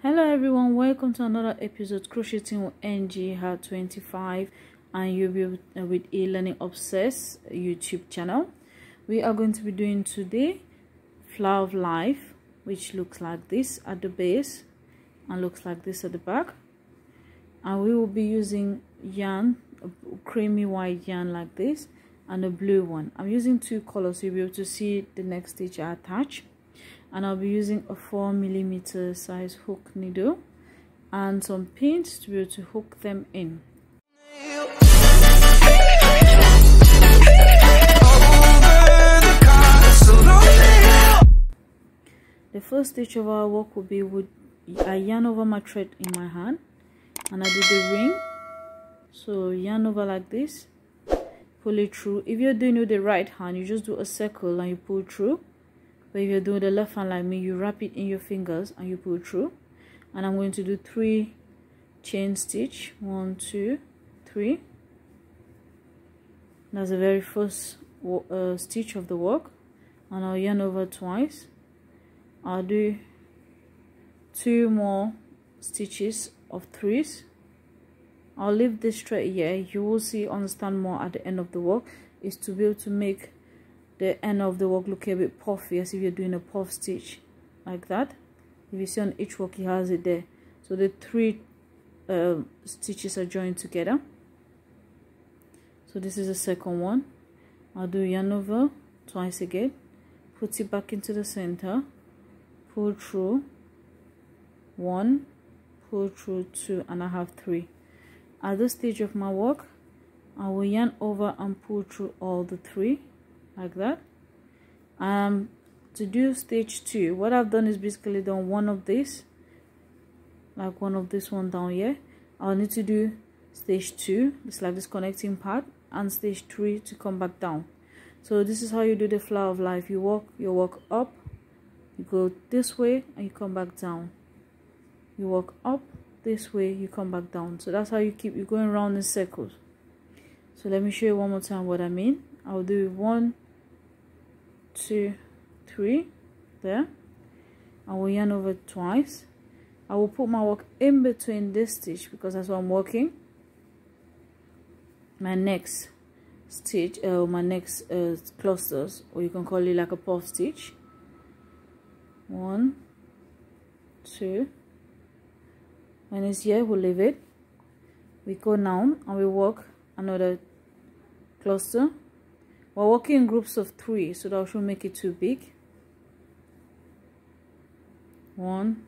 hello everyone. Welcome to another episode crocheting with ng heart 25 and you'll be with uh, e-learning obsessed youtube channel. We are going to be doing today flower of life which looks like this at the base and looks like this at the back. And we will be using yarn creamy white yarn like this and a blue one. I'm using two colors. You'll be able to see the next stitch i attach and I'll be using a 4 millimeter size hook needle and some pins to be able to hook them in. The first stitch of our work will be with a yarn over my thread in my hand and I do the ring. So yarn over like this pull it through. If you're doing it with the right hand you just do a circle and you pull through but if you're doing the left hand like me you wrap it in your fingers and you pull through. And i'm going to do three chain stitch. One two three. That's the very first uh, stitch of the work. And i'll yarn over twice. I'll do two more stitches of threes. I'll leave this thread here. You will see understand more at the end of the work is to be able to make the end of the work look a bit puffy as if you're doing a puff stitch like that. If you see on each work he has it there. So the three uh, stitches are joined together. So this is the second one. I'll do yarn over twice again. Put it back into the center. Pull through one pull through two and I have three. At this stage of my work I will yarn over and pull through all the three like that? Um to do stage two what i've done is basically done one of this. Like one of this one down here. I'll need to do stage two it's like this connecting part and stage three to come back down. So this is how you do the flower of life. You walk you walk up you go this way and you come back down. You walk up this way you come back down. So that's how you keep you going around in circles. So let me show you one more time what i mean. I'll do one two three there. I will yarn over twice. I will put my work in between this stitch because that's what I'm working. My next stitch uh, my next uh, clusters or you can call it like a puff stitch. One two. When it's here we'll leave it. We go down and we work another cluster we're working in groups of three so that should make it too big. One.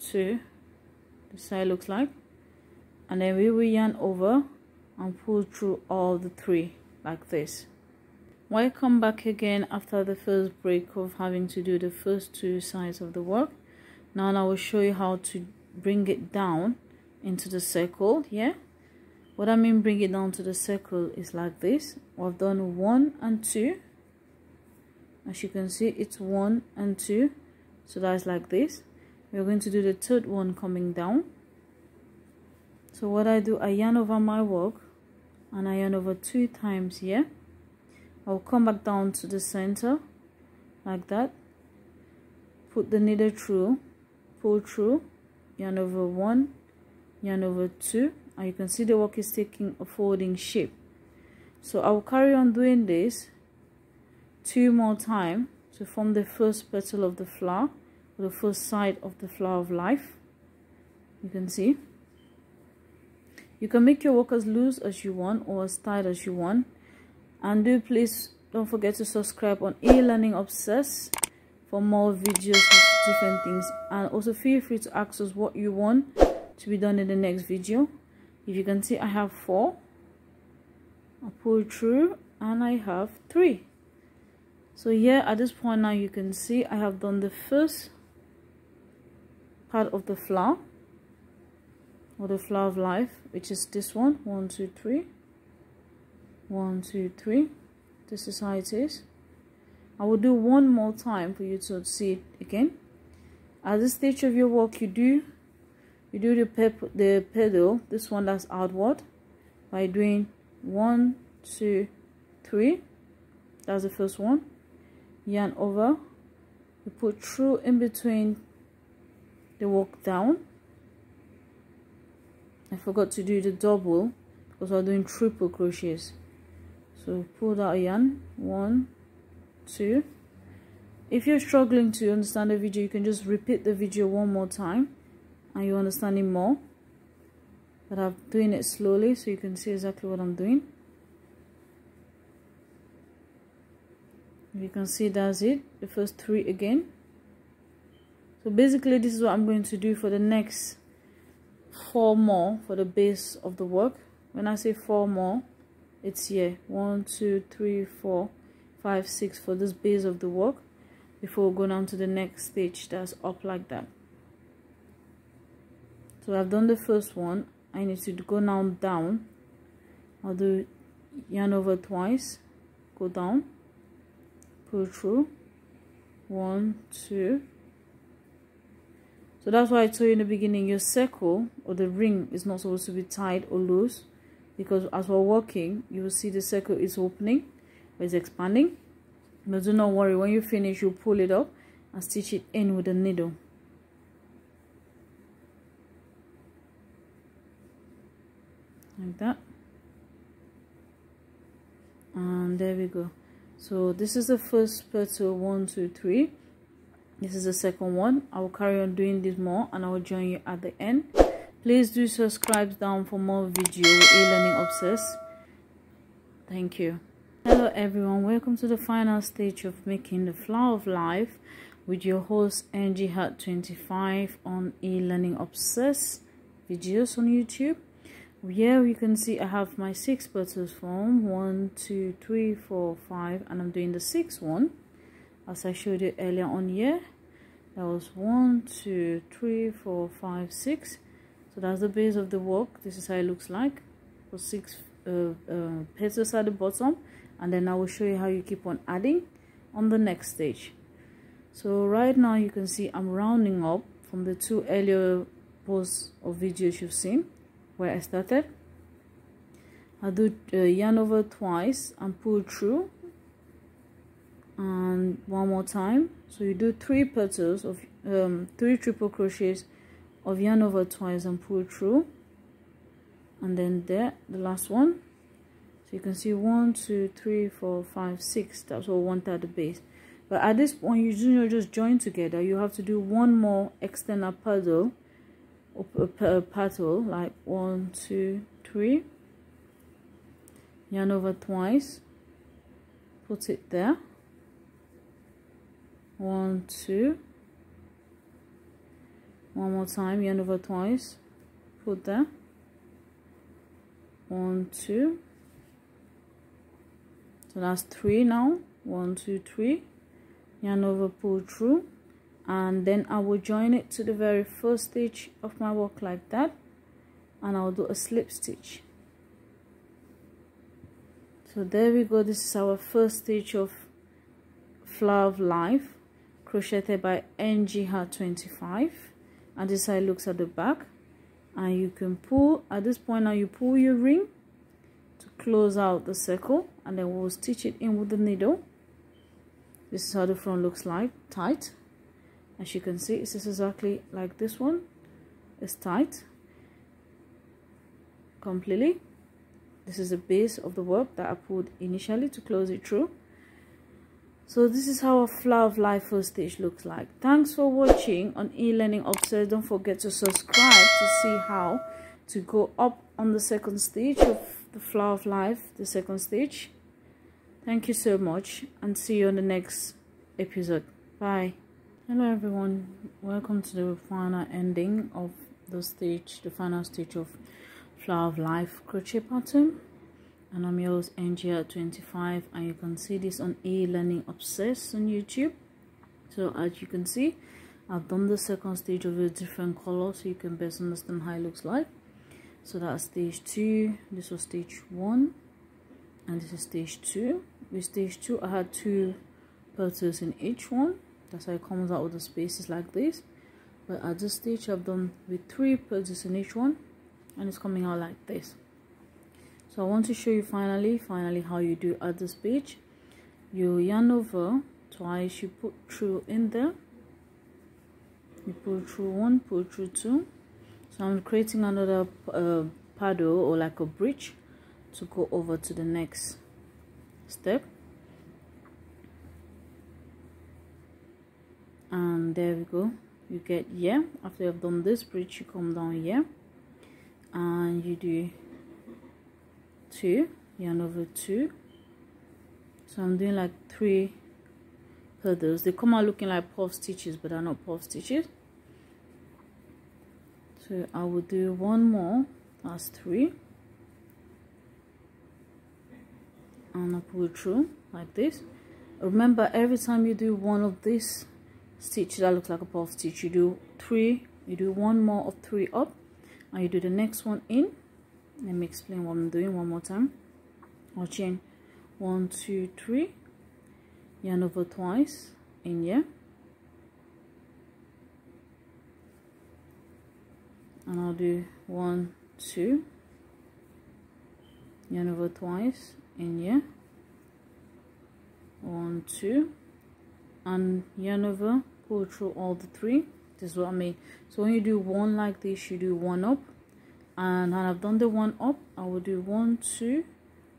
Two. The side looks like. And then we will yarn over and pull through all the three like this. Welcome back again after the first break of having to do the first two sides of the work? Now I will show you how to bring it down into the circle here what I mean bring it down to the circle is like this. I've done one and two. As you can see it's one and two. So that's like this. We're going to do the third one coming down. So what I do I yarn over my work and I yarn over two times here I'll come back down to the center like that. Put the needle through pull through yarn over one yarn over two and you can see the work is taking a folding shape. So I will carry on doing this two more times to form the first petal of the flower the first side of the flower of life. You can see. You can make your work as loose as you want or as tight as you want. And do please don't forget to subscribe on e-learning obsessed for more videos of different things. And also feel free to ask us what you want to be done in the next video if you can see I have four. I pull through and I have three. So here at this point now you can see I have done the first part of the flower or the flower of life which is this one. One two three. One two three. This is how it is. I will do one more time for you to see it again. At this stage of your work you do you do the pep the petal this one that's outward by doing one two three. That's the first one. Yarn over. You put through in between the work down. I forgot to do the double because we're doing triple crochets. So pull that yarn. One two. If you're struggling to understand the video you can just repeat the video one more time and you understand it more? But I'm doing it slowly so you can see exactly what I'm doing. You can see that's it the first three again. So basically this is what I'm going to do for the next four more for the base of the work. When I say four more it's here. One two three four five six for this base of the work before we go down to the next stage that's up like that so I've done the first one. I need to go now down. I'll do yarn over twice. Go down. Pull through. One two. So that's why I told you in the beginning your circle or the ring is not supposed to be tight or loose because as we're working you will see the circle is opening or is expanding. But do not worry when you finish you pull it up and stitch it in with a needle like that. And there we go. So this is the first petal one two three. This is the second one. I will carry on doing this more and i will join you at the end. Please do subscribe down for more video e-learning obsessed thank you. Hello everyone. Welcome to the final stage of making the flower of life with your host ng hat 25 on e-learning obsessed videos on youtube here you can see i have my six petals form one two three four five and i'm doing the sixth one as i showed you earlier on here. That was one two three four five six. So that's the base of the work this is how it looks like. For six uh, uh, petals at the bottom and then i will show you how you keep on adding on the next stage. So right now you can see i'm rounding up from the two earlier posts or videos you've seen where I started. I do uh, yarn over twice and pull through and one more time. So you do three petals of um, three triple crochets of yarn over twice and pull through and then there the last one. So you can see one two three four five six. That's all one at the base. But at this point you not just join together. You have to do one more external puzzle per petal like one two three. Yarn over twice. Put it there. One two. One more time yarn over twice. Put there. One two. So that's three now. One two three. Yarn over pull through and then I will join it to the very first stitch of my work like that and I'll do a slip stitch. So there we go. This is our first stitch of flower of life crocheted by NG Hat 25 and this side looks at the back. And you can pull at this point now you pull your ring to close out the circle and then we'll stitch it in with the needle. This is how the front looks like tight as you can see is exactly like this one. It's tight. Completely. This is the base of the work that I put initially to close it through. So this is how a flower of life first stage looks like. Thanks for watching on e-learning obsessed. Don't forget to subscribe to see how to go up on the second stage of the flower of life the second stage. Thank you so much and see you on the next episode. Bye hello everyone. Welcome to the final ending of the stage the final stage of flower of life crochet pattern. And i'm yours angel 25 and you can see this on e-learning obsessed on youtube. So as you can see i've done the second stage of a different color so you can best understand how it looks like. So that's stage two. This was stage one and this is stage two. With stage two i had two petals in each one that's how it comes out with the spaces like this. But at this stage I've done with three purses in each one and it's coming out like this. So I want to show you finally finally how you do at this page you yarn over twice you put through in there. You pull through one pull through two. So i'm creating another uh, paddle or like a bridge to go over to the next step and there we go. You get here. After you've done this bridge you come down here. And you do two. Yarn over two. So i'm doing like three hurdles. They come out looking like puff stitches but they're not puff stitches. So i will do one more. That's three. And I pull through like this. Remember every time you do one of these stitches that looks like a puff stitch. You do three you do one more of three up and you do the next one in. Let me explain what I'm doing one more time. I'll chain one two three. Yarn over twice in here. And I'll do one two. Yarn over twice in here. One two. And yarn over pull through all the three. This is what I mean. So when you do one like this you do one up. And I've done the one up I will do one two.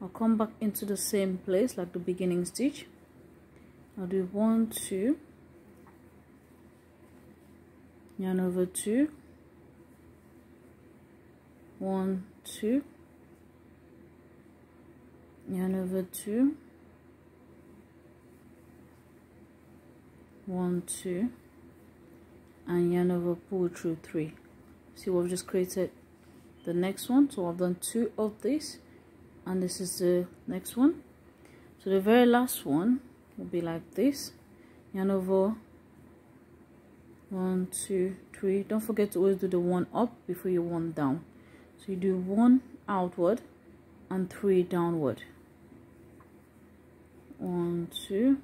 I'll come back into the same place like the beginning stitch. I'll do one two. Yarn over two. One two. Yarn over two one two and yarn over pull through three. See we've just created the next one. So I've done two of these and this is the next one. So the very last one will be like this. Yarn over one two three. Don't forget to always do the one up before you one down. So you do one outward and three downward. One two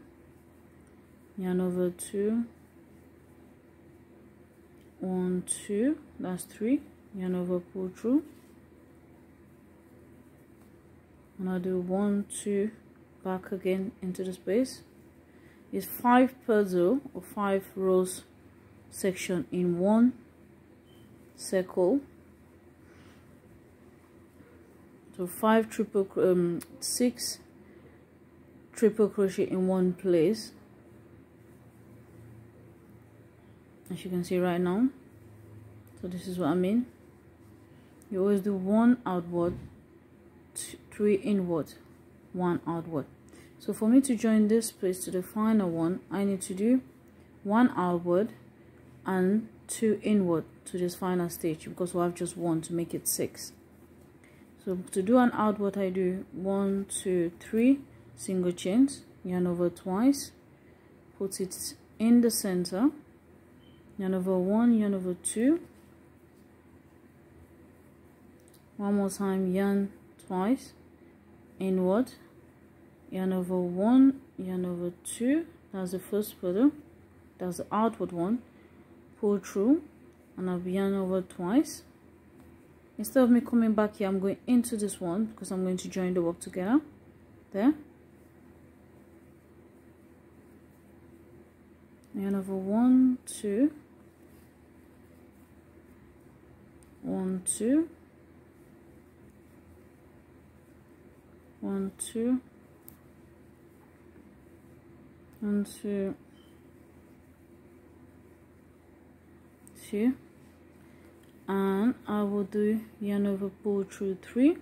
yarn over two. One two. That's three. Yarn over pull through. And I'll do one two back again into the space. It's five puzzle or five rows section in one circle. So five triple um six triple crochet in one place as you can see right now. So this is what I mean. You always do one outward three inward one outward. So for me to join this place to the final one I need to do one outward and two inward to this final stage because we have just one to make it six. So to do an outward I do one two three single chains yarn over twice put it in the center yarn over one yarn over two. One more time yarn twice. Inward yarn over one yarn over two. That's the first puddle. That's the outward one. Pull through. And I'll yarn over twice. Instead of me coming back here I'm going into this one because I'm going to join the work together. There. Yarn over one two one two. One two. One two. Two. And I will do yarn over pull through three.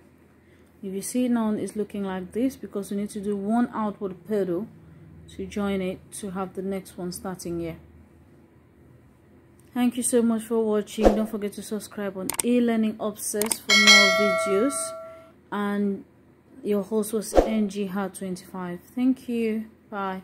If you see now it's looking like this because we need to do one outward purl to join it to have the next one starting here thank you so much for watching. Don't forget to subscribe on e-learning obsess for more videos. And your host was ng heart 25 thank you. Bye.